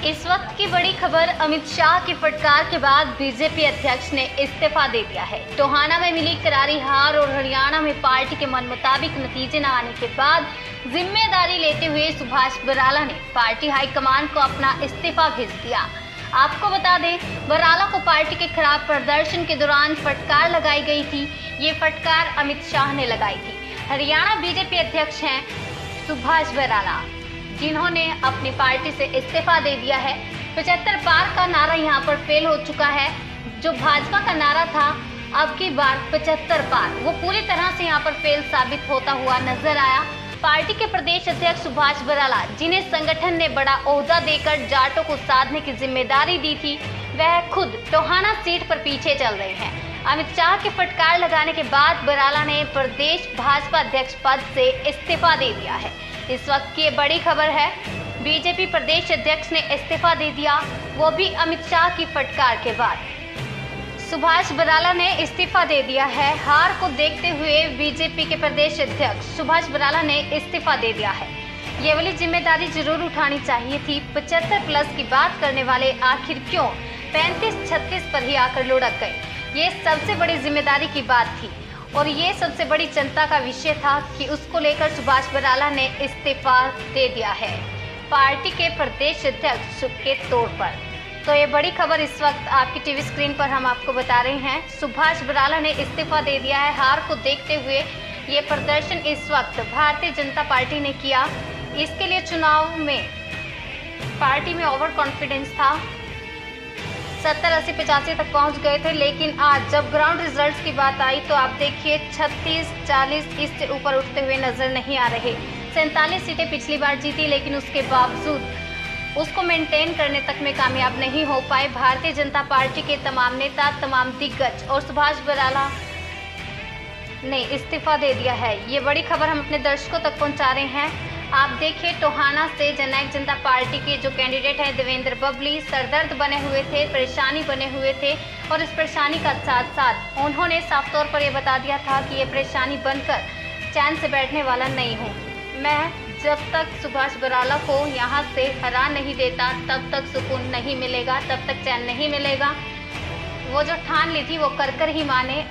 इस वक्त की बड़ी खबर, अमित शाह की फटकार के बाद बीजेपी अध्यक्ष ने इस्तीफा दे दिया है। टोहाना में मिली करारी हार और हरियाणा में पार्टी के मन मुताबिक नतीजे न आने के बाद ज़िम्मेदारी लेते हुए सुभाष बराला ने पार्टी हाईकमान को अपना इस्तीफा भेज दिया। आपको बता दें, बराला को पार्टी के खराब प्रदर्शन के दौरान फटकार लगाई गई थी। ये फटकार अमित शाह ने लगाई थी। हरियाणा बीजेपी अध्यक्ष हैं सुभाष बराला। जिन्होंने अपनी पार्टी से इस्तीफा दे दिया है। पचहत्तर पार का नारा यहाँ पर फेल हो चुका है। जो भाजपा का नारा था, अब की बार पचहत्तर पार वो पूरी तरह से यहाँ पर फेल साबित होता हुआ नज़र आया। पार्टी के प्रदेश अध्यक्ष सुभाष बराला, जिन्हें संगठन ने बड़ा ओहदा देकर जाटों को साधने की ज़िम्मेदारी दी थी, वह खुद टोहाना सीट पर पीछे चल रहे हैं। अमित शाह के फटकार लगाने के बाद बराला ने प्रदेश भाजपा अध्यक्ष पद से इस्तीफा दे दिया है। इस वक्त की बड़ी खबर है। बीजेपी प्रदेश अध्यक्ष ने इस्तीफा दे दिया, वो भी अमित शाह की फटकार के बाद। सुभाष बराला ने इस्तीफा दे दिया है। हार को देखते हुए बीजेपी के प्रदेश अध्यक्ष सुभाष बराला ने इस्तीफा दे दिया है। ये वाली ज़िम्मेदारी ज़रूर उठानी चाहिए थी। पचहत्तर प्लस की बात करने वाले आखिर क्यों? पैंतीस छत्तीस पर ही आकर लुढ़क गए। ये सबसे बड़ी ज़िम्मेदारी की बात थी। और ये सबसे बड़ी चिंता का विषय था कि उसको लेकर सुभाष बराला ने इस्तीफा दे दिया है। पार्टी के प्रदेश अध्यक्ष के तौर पर। तो ये बड़ी खबर इस वक्त आपकी टीवी स्क्रीन पर हम आपको बता रहे हैं। सुभाष बराला ने इस्तीफा दे दिया है। हार को देखते हुए ये प्रदर्शन इस वक्त भारतीय जनता पार्टी ने किया। इसके लिए चुनाव में पार्टी में ओवर कॉन्फिडेंस था। सत्तर, अस्सी, पचासी तक पहुँच गए थे, लेकिन आज जब ग्राउंड रिजल्ट्स की बात आई तो आप देखिए, छत्तीस, चालीस इससे ऊपर उठते हुए नज़र नहीं आ रहे। सैंतालीस सीटें पिछली बार जीती, लेकिन उसके बावजूद उसको मेंटेन करने तक में कामयाब नहीं हो पाए भारतीय जनता पार्टी के तमाम नेता, तमाम दिग्गज और सुभाष बराला ने इस्तीफा दे दिया है। ये बड़ी खबर हम अपने दर्शकों तक पहुँचा रहे हैं। आप देखिए टोहाना से जननायक जनता पार्टी के जो कैंडिडेट हैं, देवेंद्र बबली, सरदर्द बने हुए थे, परेशानी बने हुए थे, और इस परेशानी का साथ साथ उन्होंने साफ़ तौर पर यह बता दिया था कि ये परेशानी बनकर चैन से बैठने वाला नहीं हूँ। मैं जब तक सुभाष बराला को यहाँ से हरा नहीं देता, तब तक सुकून नहीं मिलेगा, तब तक चैन नहीं मिलेगा। वो जो ठान ली थी, वो कर कर ही माने।